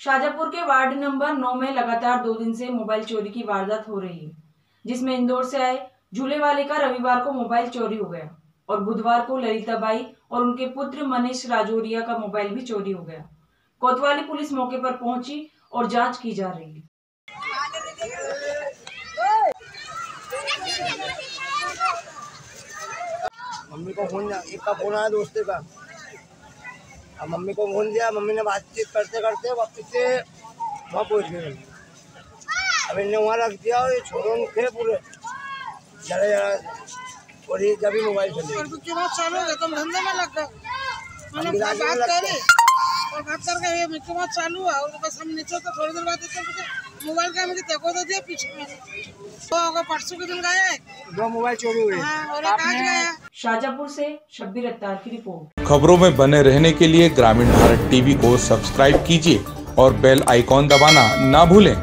शाजापुर के ward number नौ में लगातार दो दिन से मोबाइल चोरी की वारदात हो रही है, जिसमें इंदौर से आए झूले वाले का रविवार को मोबाइल चोरी हो गया और बुधवार को ललिताबाई और उनके पुत्र मनीष राजौरिया का मोबाइल भी चोरी हो गया। कोतवाली पुलिस मौके पर पहुँची और जाँच की जा रही है। मम्मी को फ़ोन का फ़ोन आया दोस्ते का। अब मम्मी को फ़ोन दिया मम्मी ने बातचीत करते करते वापस से वहाँ पहुँच गए अब इन्हें वहाँ रख दिया और ये छोड़ो थे पूरे। जरा जरा और ये जब भी मोबाइल चले। हो तुम धंधे में लग गए। बात करी और बात करके मिट्टी बात चालू हुआ और बस हम नीचे तो थोड़ी देर बाद मोबाइल का मुझे देखो तो दिया पीछे में। तो होगा परसों के दिन गए है। दो मोबाइल चोरी हुए हाँ शाजापुर से शब्बीर अत्तार की रिपोर्ट। खबरों में बने रहने के लिए ग्रामीण भारत टीवी को सब्सक्राइब कीजिए और बेल आइकॉन दबाना ना भूलें।